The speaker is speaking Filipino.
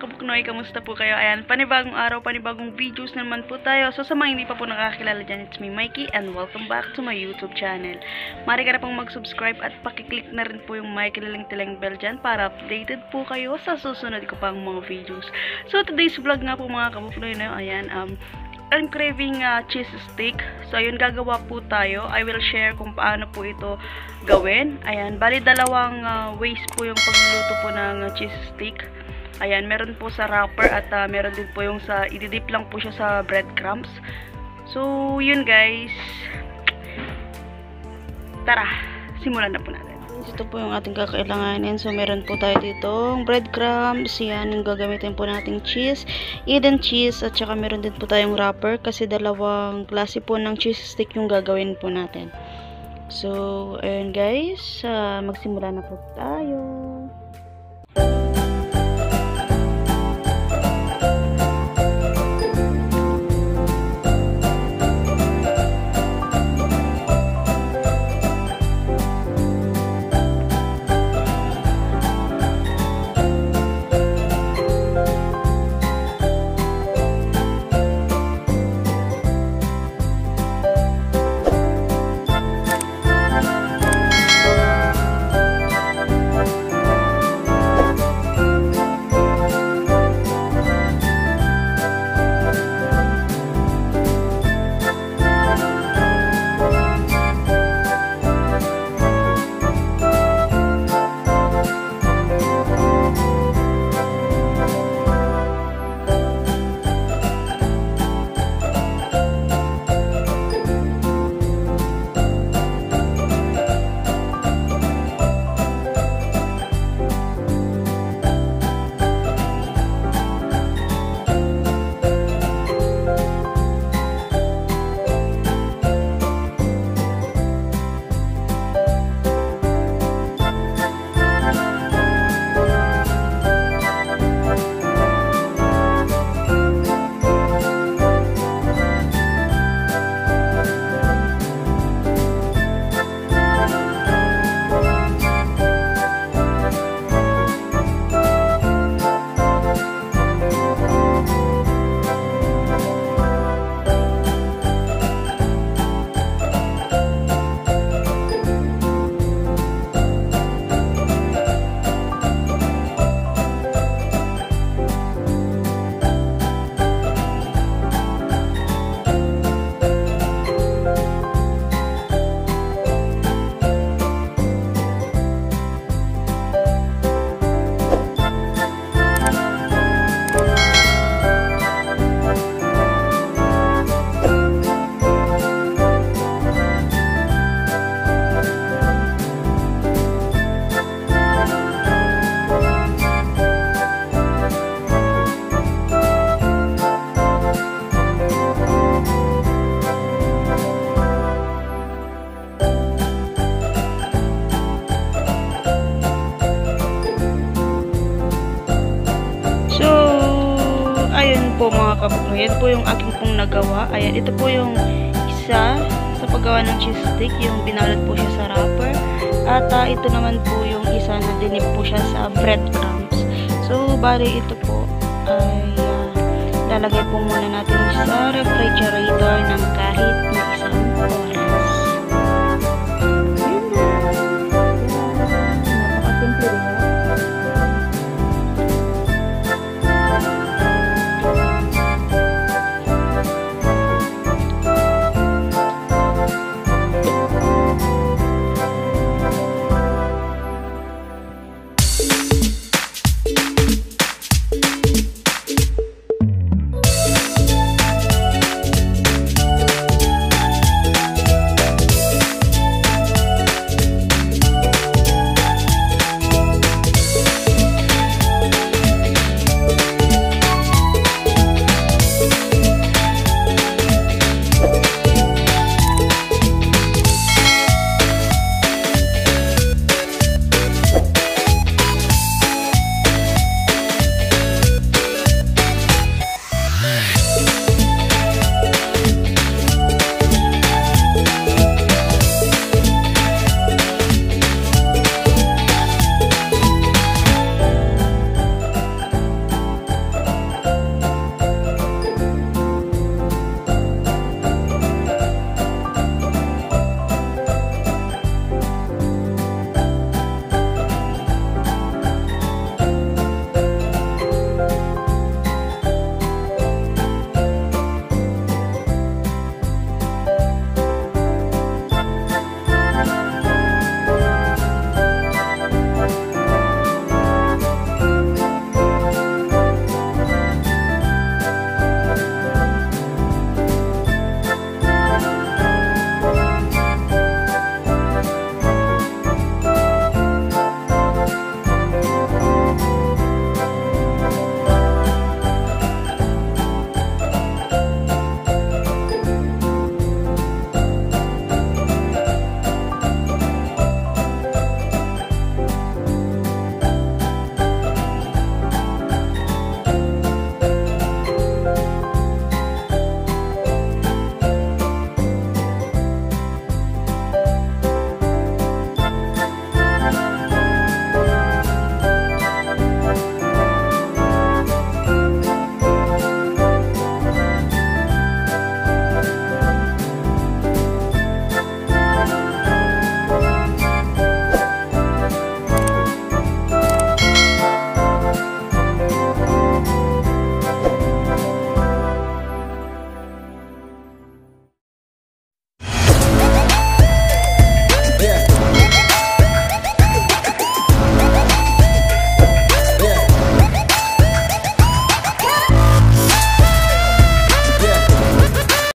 mga kabuknoy, kamusta po kayo? Ayan, panibagong araw, panibagong videos na naman po tayo. So sa mga hindi pa po nakakilala dyan, it's me Mikey and welcome back to my YouTube channel. Mari ka na pong mag-subscribe at pakiclick na rin po yung may kilalang-tilang bell dyan para updated po kayo sa susunod ko pang mga videos. So today's vlog nga po mga kabuknoy na ayan, um, I'm craving uh, cheese stick. So, ayun, gagawa po tayo. I will share kung paano po ito gawin. Ayan, bali dalawang uh, ways po yung pagluluto po ng uh, cheese stick. Ayan, meron po sa wrapper at uh, meron din po yung sa, ididip lang po siya sa breadcrumbs. So, yun guys. Tara, simulan na po natin. Ito po yung ating kakailanganin. So, meron po tayo dito breadcrumbs. Yan, yung gagamitin po nating cheese. Eden cheese. At saka meron din po tayong wrapper. Kasi dalawang klase po ng cheese stick yung gagawin po natin. So, ayun guys. Uh, magsimula na po tayo. Mga kabukno. Yan po yung aking pong nagawa. Ayan, ito po yung isa sa paggawa ng cheese stick. Yung binalot po siya sa wrapper. At uh, ito naman po yung isa na dinip po siya sa breadcrumbs. So, bali ito po ay uh, lalagay po muna natin sa refrigerator ng kahit